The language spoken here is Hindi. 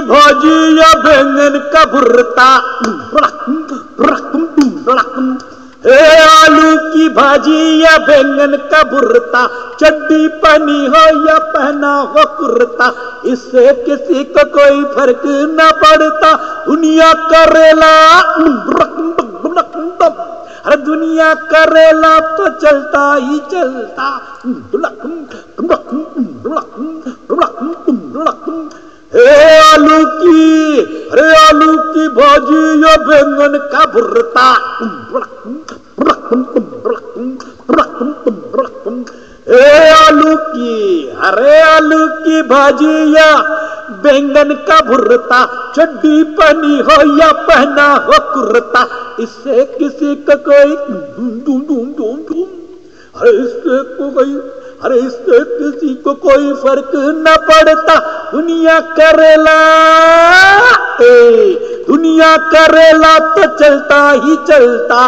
अरे आलू की भाजी या बैंगन का भुर्ता। ए आलू की भाजी या बैंगन का भुर्ता। चड्डी पहनी हो या पहना हो कुर्ता। इससे किसी को कोई फ़र्क न पड़ता। दुनिया करेला, अरे दुनिया करेला तो चलता ही चलता। हे आलू की अरे आलू की भाजी या बैंगन का भुर्ता। ए आलू की अरे आलू की भाजी या बैंगन का भुर्ता। चड्डी पहनी हो या पहना हो कुर्ता। इससे किसी का कोई अरे इससे कोई अरे इससे किसी को कोई फ़र्क न पड़ता। दुनिया करेला ए दुनिया करेला तो चलता ही चलता।